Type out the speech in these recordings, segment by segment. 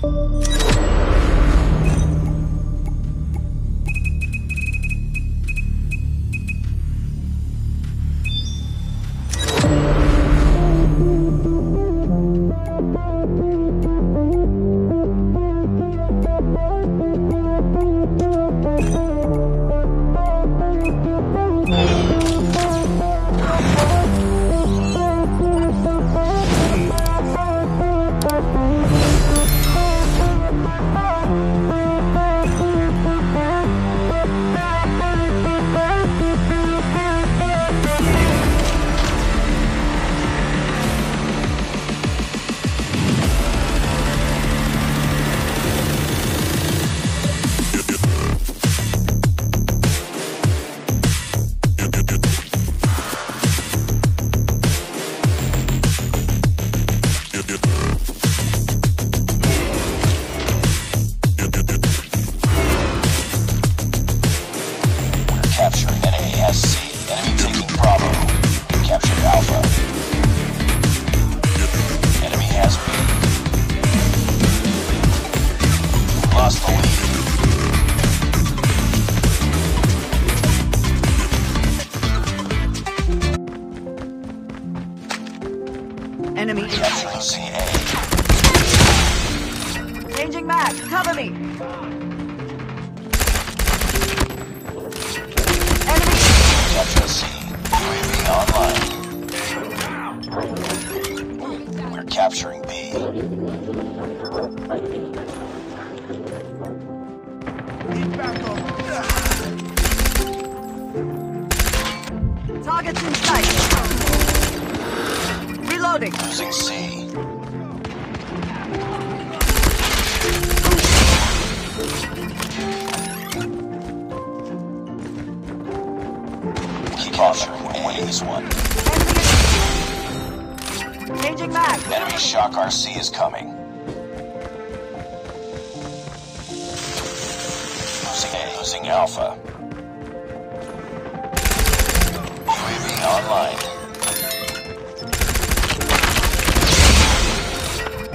Thank Captured enemy SC. Enemy taking Bravo. Captured Alpha. Enemy has B. Lost the lead. Enemy Capturing CA. Changing mag. Cover me. Capturing C. UAV online. We're capturing B. Targets in sight. Reloading. Losing C. Keep capturing A. He's one. Changing mag. Enemy shock RC is coming. Losing A. Losing Alpha. UAV online.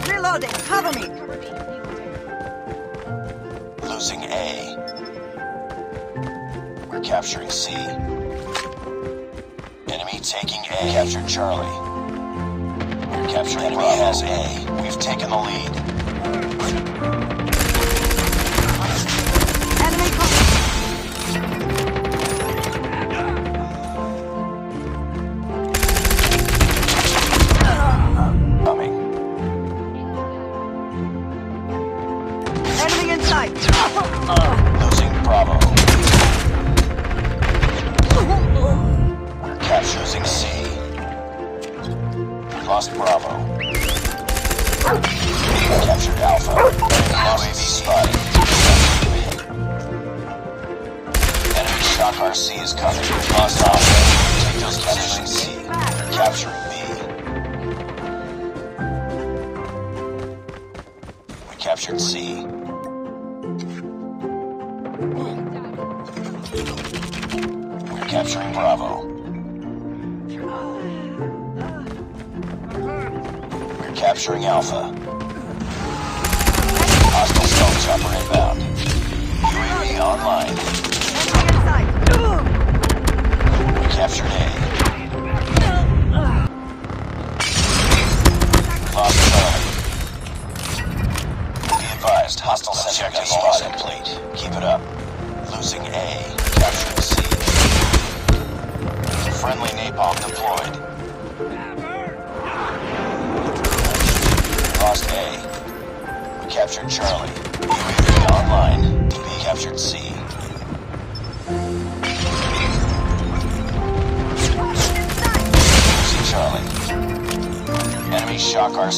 Reloading. Cover me. Losing A. We're capturing C. Enemy taking A. Captured Charlie. We're capturing Enemy has A. We've taken the lead. Enemy. con- Coming. Enemy in sight. Losing Bravo. Capturing C. Lost Bravo. Captured Alpha. UAV spotted. Enemy shock RC is coming. Lost Alpha. Take those capturing C. Capturing B. We captured C. We're capturing Bravo. Capturing Alpha. Hostile stealth chopper inbound. UAV online. Enemy in sight. We captured A. Lost. Be advised, hostile objective spotted. complete. Keep it up. Losing A. Capturing C. Friendly napalm deployed. Lost A. We captured Charlie. UAV online. B captured C. Charlie. Enemy shock our